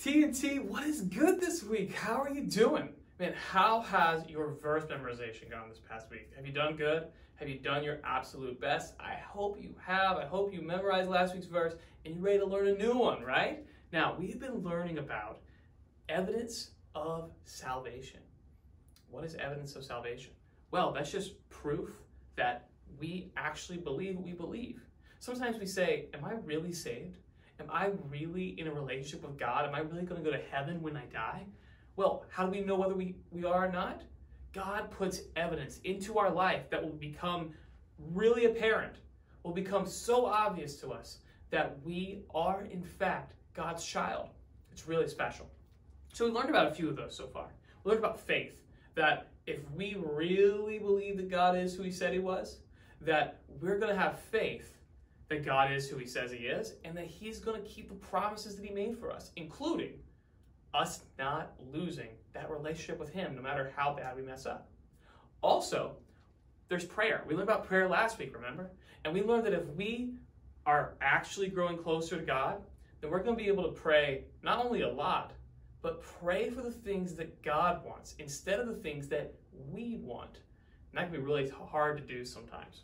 T&T, what is good this week? How are you doing? Man, how has your verse memorization gone this past week? Have you done good? Have you done your absolute best? I hope you have. I hope you memorized last week's verse and you're ready to learn a new one, right? Now, we've been learning about evidence of salvation. What is evidence of salvation? Well, that's just proof that we actually believe what we believe. Sometimes we say, Am I really saved? Am I really in a relationship with God? Am I really going to go to heaven when I die? Well, how do we know whether we, we are or not? God puts evidence into our life that will become really apparent, will become so obvious to us that we are, in fact, God's child. It's really special. So we learned about a few of those so far. We learned about faith, that if we really believe that God is who he said he was, that we're going to have faith that God is who he says he is, and that he's going to keep the promises that he made for us, including us not losing that relationship with him no matter how bad we mess up. Also, there's prayer. We learned about prayer last week, remember? And we learned that if we are actually growing closer to God, then we're going to be able to pray not only a lot, but pray for the things that God wants instead of the things that we want. And that can be really hard to do sometimes.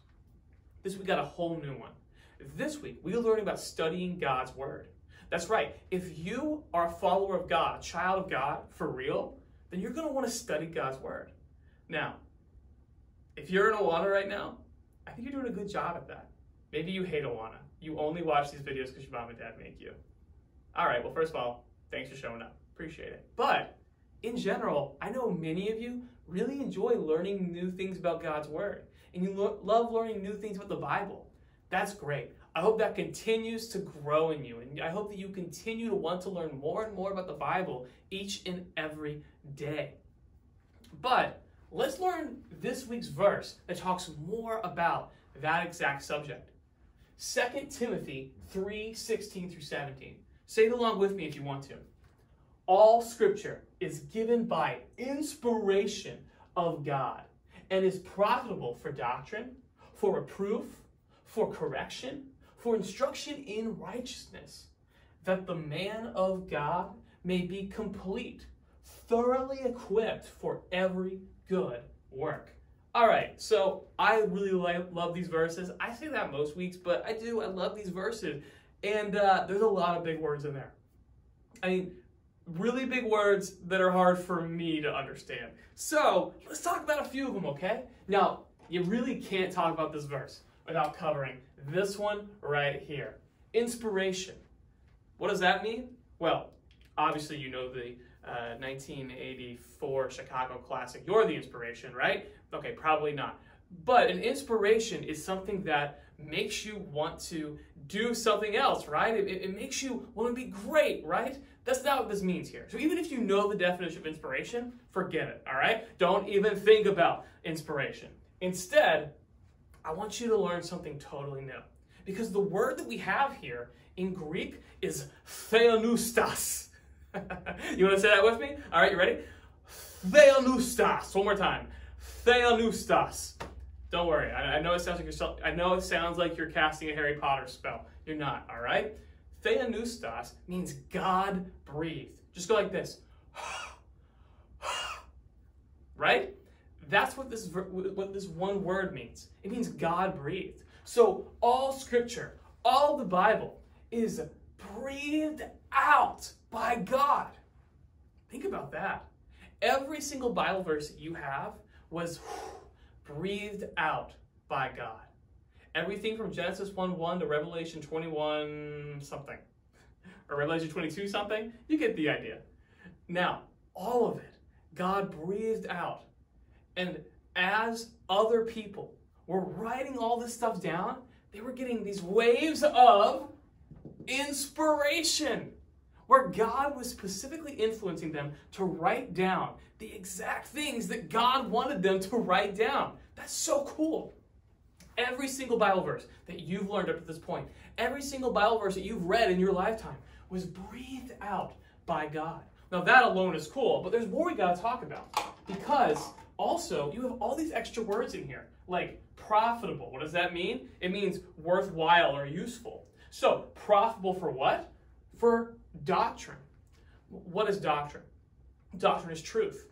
This we got a whole new one. This week, we're learning about studying God's Word. That's right. If you are a follower of God, a child of God for real, then you're going to want to study God's Word. Now, if you're in Awana right now, I think you're doing a good job at that. Maybe you hate Awana. You only watch these videos because your mom and dad make you. All right, well, first of all, thanks for showing up. Appreciate it. But in general, I know many of you really enjoy learning new things about God's Word, and you lo- love learning new things about the Bible. That's great. I hope that continues to grow in you, and I hope that you continue to want to learn more and more about the Bible each and every day. But let's learn this week's verse that talks more about that exact subject. 2 Timothy 3 16 through 17. Say it along with me if you want to. All scripture is given by inspiration of God and is profitable for doctrine, for reproof, for correction, for instruction in righteousness, that the man of God may be complete, thoroughly equipped for every good work. All right, so I really like, love these verses. I say that most weeks, but I do. I love these verses. And uh, there's a lot of big words in there. I mean, really big words that are hard for me to understand. So let's talk about a few of them, okay? Now, you really can't talk about this verse without covering this one right here. Inspiration. What does that mean? Well, obviously you know the uh, 1984 Chicago classic, You're the Inspiration, right? Okay, probably not. But an inspiration is something that makes you want to do something else, right? It, it makes you want to be great, right? That's not what this means here. So even if you know the definition of inspiration, forget it, all right? Don't even think about inspiration. Instead, I want you to learn something totally new. Because the word that we have here in Greek is theopneustos. you want to say that with me? All right, you ready? Theopneustos. One more time. Theopneustos. Don't worry. I, I, know it sounds like you're. I know it sounds like you're casting a Harry Potter spell. You're not. All right. Theopneustos means God breathed. Just go like this. right? That's what this what this one word means. It means God breathed. So all scripture, all the Bible is breathed out by God. Think about that. Every single Bible verse you have was breathed out by God. Everything from Genesis 1 1 to Revelation 21 something, or Revelation 22 something, you get the idea. Now, all of it, God breathed out. And as other people were writing all this stuff down, they were getting these waves of inspiration where God was specifically influencing them to write down the exact things that God wanted them to write down. That's so cool. Every single Bible verse that you've learned up to this point, every single Bible verse that you've read in your lifetime was breathed out by God. Now, that alone is cool, but there's more we got to talk about because also you have all these extra words in here, like profitable. What does that mean? It means worthwhile or useful. So, profitable for what? For doctrine. What is doctrine? Doctrine is truth.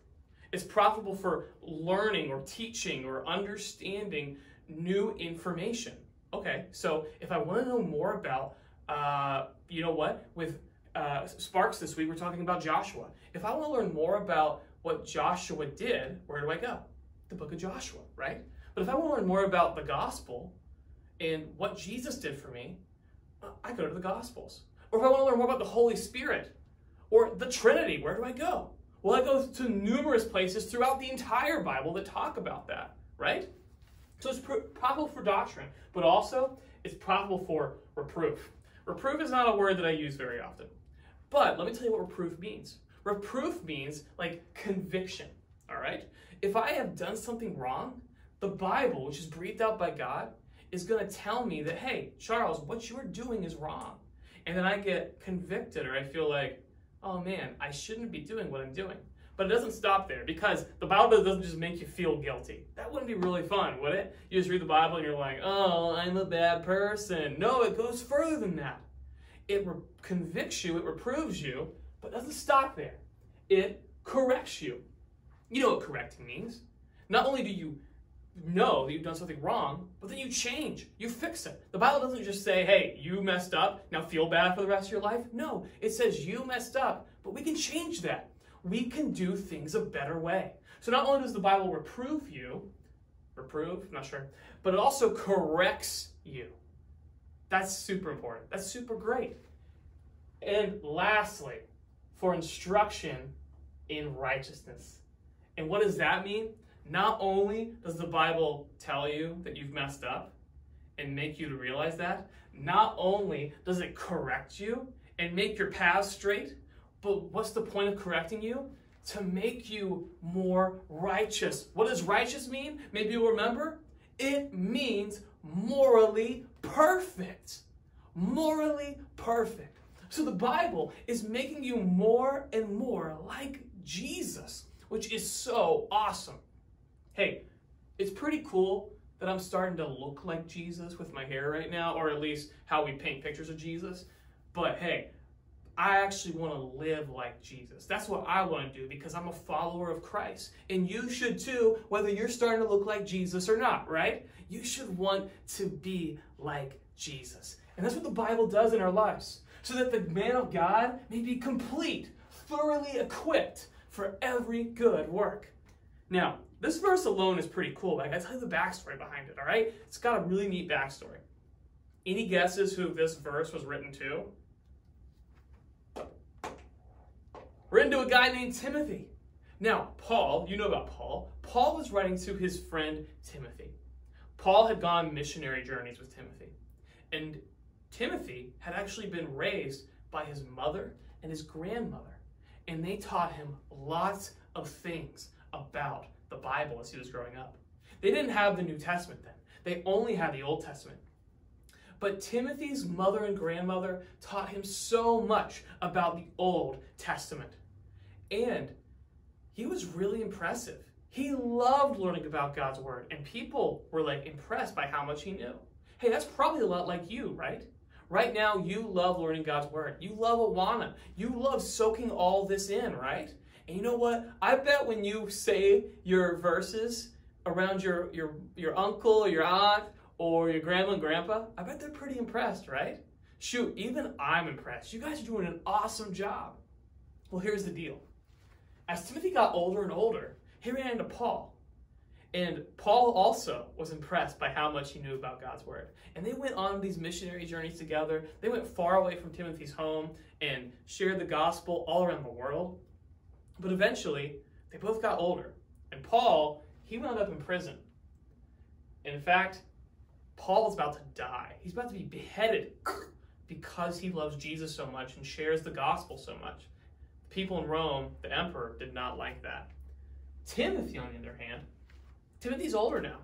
It's profitable for learning or teaching or understanding new information. Okay, so if I want to know more about, uh, you know what, with uh, Sparks this week, we're talking about Joshua. If I want to learn more about what Joshua did, where do I go? The book of Joshua, right? But if I want to learn more about the gospel and what Jesus did for me, I go to the gospels. Or if I want to learn more about the Holy Spirit or the Trinity, where do I go? Well, I go to numerous places throughout the entire Bible that talk about that, right? So it's profitable for doctrine, but also it's profitable for reproof. Reproof is not a word that I use very often. But let me tell you what reproof means. Reproof means like conviction, all right? If I have done something wrong, the Bible, which is breathed out by God, is going to tell me that, hey, Charles, what you're doing is wrong. And then I get convicted or I feel like, oh man, I shouldn't be doing what I'm doing. But it doesn't stop there because the Bible doesn't just make you feel guilty. That wouldn't be really fun, would it? You just read the Bible and you're like, oh, I'm a bad person. No, it goes further than that. It convicts you, it reproves you, but doesn't stop there. It corrects you. You know what correcting means. Not only do you know that you've done something wrong, but then you change, you fix it. The Bible doesn't just say, hey, you messed up, now feel bad for the rest of your life. No, it says you messed up, but we can change that. We can do things a better way. So not only does the Bible reprove you, reprove, not sure, but it also corrects you. That's super important. That's super great. And lastly, for instruction in righteousness. And what does that mean? Not only does the Bible tell you that you've messed up and make you to realize that, not only does it correct you and make your path straight, but what's the point of correcting you? To make you more righteous. What does righteous mean? Maybe you'll remember. It means morally perfect. Morally perfect. So the Bible is making you more and more like Jesus, which is so awesome. Hey, it's pretty cool that I'm starting to look like Jesus with my hair right now, or at least how we paint pictures of Jesus. But hey, I actually want to live like Jesus. That's what I want to do because I'm a follower of Christ. And you should too, whether you're starting to look like Jesus or not, right? You should want to be like Jesus. And that's what the Bible does in our lives. So that the man of God may be complete, thoroughly equipped for every good work. Now, this verse alone is pretty cool, but I gotta tell you the backstory behind it, all right? It's got a really neat backstory. Any guesses who this verse was written to? Written to a guy named Timothy. Now, Paul, you know about Paul. Paul was writing to his friend Timothy. Paul had gone missionary journeys with Timothy. And Timothy had actually been raised by his mother and his grandmother. And they taught him lots of things about the Bible as he was growing up. They didn't have the New Testament then, they only had the Old Testament. But Timothy's mother and grandmother taught him so much about the Old Testament. And he was really impressive. He loved learning about God's Word, and people were like impressed by how much he knew. Hey, that's probably a lot like you, right? Right now, you love learning God's Word. You love Awana. You love soaking all this in, right? And you know what? I bet when you say your verses around your, your, your uncle or your aunt or your grandma and grandpa, I bet they're pretty impressed, right? Shoot, even I'm impressed. You guys are doing an awesome job. Well, here's the deal. As Timothy got older and older, he ran into Paul. And Paul also was impressed by how much he knew about God's word. And they went on these missionary journeys together. They went far away from Timothy's home and shared the gospel all around the world. But eventually, they both got older. And Paul, he wound up in prison. In fact, Paul is about to die. He's about to be beheaded because he loves Jesus so much and shares the gospel so much. The people in Rome, the emperor, did not like that. Timothy, on the other hand, Timothy's older now.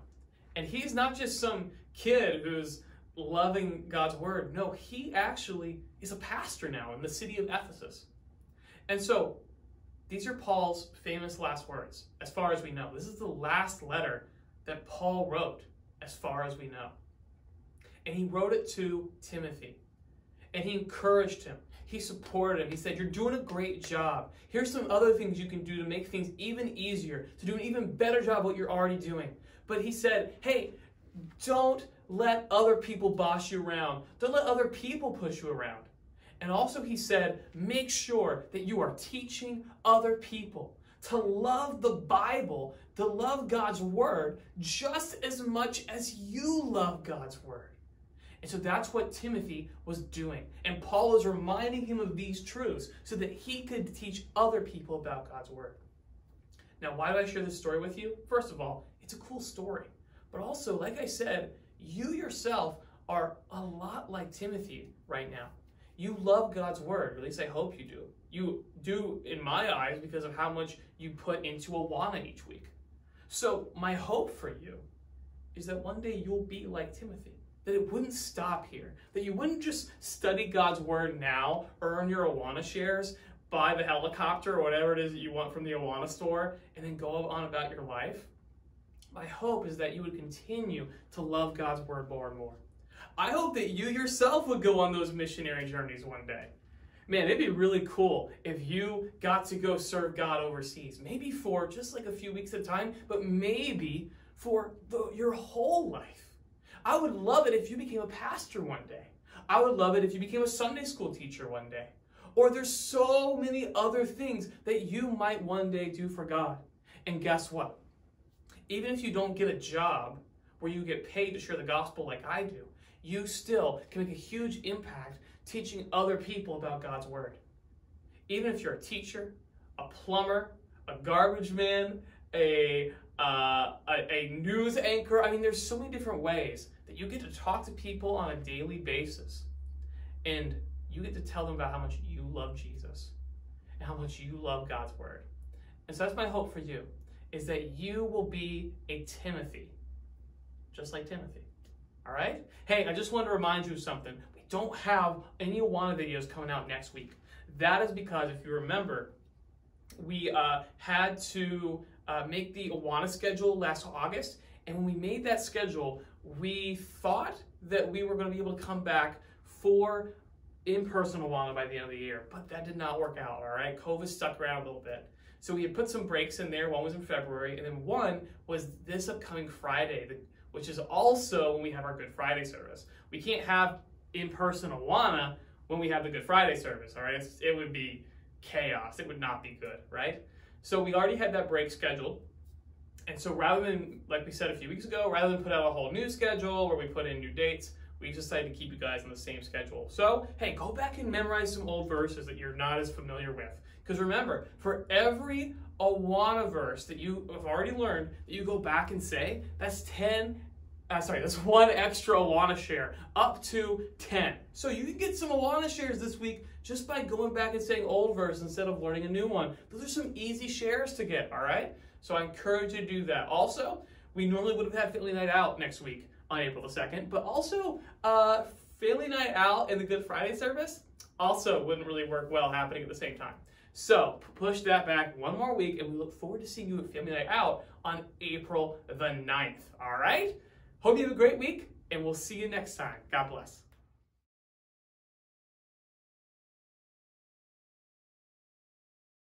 And he's not just some kid who's loving God's word. No, he actually is a pastor now in the city of Ephesus. And so these are Paul's famous last words, as far as we know. This is the last letter that Paul wrote, as far as we know. And he wrote it to Timothy. And he encouraged him. He supported him. He said, You're doing a great job. Here's some other things you can do to make things even easier, to do an even better job what you're already doing. But he said, Hey, don't let other people boss you around. Don't let other people push you around. And also, he said, make sure that you are teaching other people to love the Bible, to love God's Word, just as much as you love God's Word. And so that's what Timothy was doing. And Paul is reminding him of these truths so that he could teach other people about God's Word. Now, why do I share this story with you? First of all, it's a cool story. But also, like I said, you yourself are a lot like Timothy right now. You love God's Word, at least I hope you do. You do, in my eyes, because of how much you put into Awana each week. So, my hope for you is that one day you'll be like Timothy that it wouldn't stop here. That you wouldn't just study God's word now, earn your Awana shares, buy the helicopter or whatever it is that you want from the Awana store, and then go on about your life. My hope is that you would continue to love God's word more and more. I hope that you yourself would go on those missionary journeys one day. Man, it'd be really cool if you got to go serve God overseas, maybe for just like a few weeks at a time, but maybe for the, your whole life. I would love it if you became a pastor one day. I would love it if you became a Sunday school teacher one day. Or there's so many other things that you might one day do for God. And guess what? Even if you don't get a job where you get paid to share the gospel like I do, you still can make a huge impact teaching other people about God's word. Even if you're a teacher, a plumber, a garbage man, a uh, a, a news anchor. I mean, there's so many different ways that you get to talk to people on a daily basis. And you get to tell them about how much you love Jesus and how much you love God's word. And so that's my hope for you is that you will be a Timothy, just like Timothy. All right? Hey, I just want to remind you of something. We don't have any Awana videos coming out next week. That is because, if you remember, we uh, had to uh, make the Awana schedule last August. And when we made that schedule, we thought that we were going to be able to come back for in-person Awana by the end of the year, but that did not work out, all right? COVID stuck around a little bit. So we had put some breaks in there. One was in February, and then one was this upcoming Friday, which is also when we have our Good Friday service. We can't have in-person Awana when we have the Good Friday service, all right? It's, it would be chaos. It would not be good, right? So we already had that break scheduled. And so rather than, like we said a few weeks ago, rather than put out a whole new schedule where we put in new dates, we decided to keep you guys on the same schedule. So, hey, go back and memorize some old verses that you're not as familiar with. Because remember, for every Awana verse that you have already learned that you go back and say, that's 10 uh, sorry, that's one extra Awana share, up to 10. So you can get some Awana shares this week just by going back and saying old verse instead of learning a new one. Those are some easy shares to get, all right? So I encourage you to do that. Also, we normally would have had Family Night Out next week on April the 2nd, but also uh, Family Night Out and the Good Friday service also wouldn't really work well happening at the same time. So push that back one more week, and we look forward to seeing you at Family Night Out on April the 9th, all right? Hope you have a great week, and we'll see you next time. God bless.